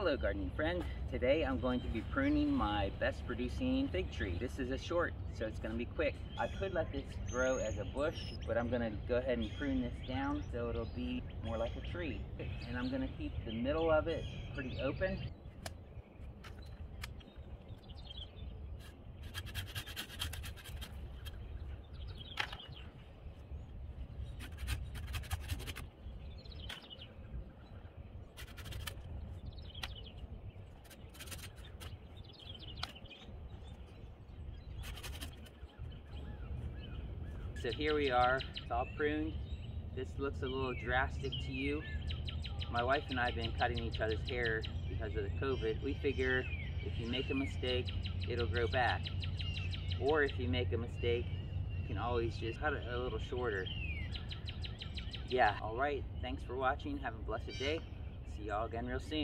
Hello gardening friend. Today I'm going to be pruning my best producing fig tree. This is a short, so it's going to be quick. I could let this grow as a bush, but I'm going to go ahead and prune this down so it'll be more like a tree. And I'm going to keep the middle of it pretty open So here we are, it's all pruned. This looks a little drastic to you. My wife and I have been cutting each other's hair because of the COVID. We figure if you make a mistake, it'll grow back. Or if you make a mistake, you can always just cut it a little shorter. Yeah, all right, thanks for watching. Have a blessed day. See y'all again real soon.